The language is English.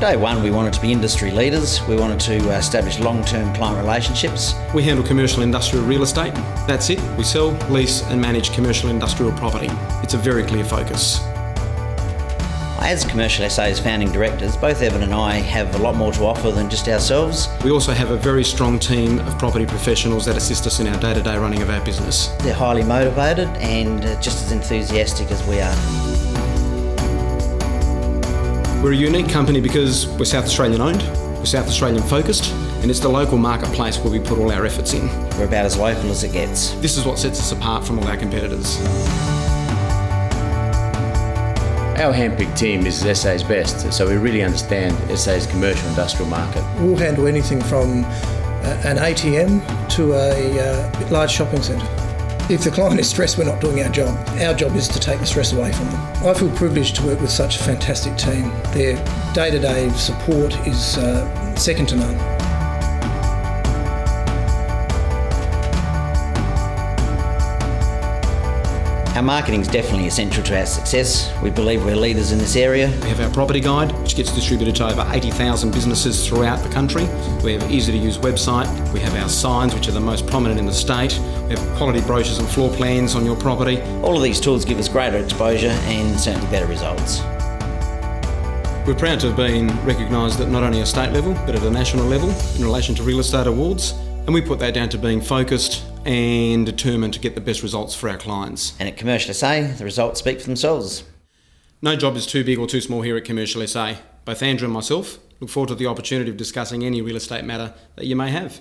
from day one, we wanted to be industry leaders. We wanted to uh, establish long term client relationships. We handle commercial industrial real estate. That's it. We sell, lease, and manage commercial industrial property. It's a very clear focus. As Commercial SA's founding directors, both Evan and I have a lot more to offer than just ourselves. We also have a very strong team of property professionals that assist us in our day to day running of our business. They're highly motivated and uh, just as enthusiastic as we are. We're a unique company because we're South Australian owned, we're South Australian focused, and it's the local marketplace where we put all our efforts in. We're about as local as it gets. This is what sets us apart from all our competitors. Our handpicked team is SA's best, so we really understand SA's commercial industrial market. We'll handle anything from uh, an ATM to a uh, large shopping centre. If the client is stressed, we're not doing our job. Our job is to take the stress away from them. I feel privileged to work with such a fantastic team. Their day to day support is uh, second to none. Our marketing is definitely essential to our success. We believe we're leaders in this area. We have our property guide, which gets distributed to over 80,000 businesses throughout the country. We have an easy to use website. We have our signs, which are the most prominent in the state. We have quality brochures and floor plans on your property. All of these tools give us greater exposure and certainly better results. We're proud to have been recognised at not only a state level but at a national level in relation to real estate awards. And we put that down to being focused and determined to get the best results for our clients. And at Commercial SA, the results speak for themselves. No job is too big or too small here at Commercial SA. Both Andrew and myself look forward to the opportunity of discussing any real estate matter that you may have.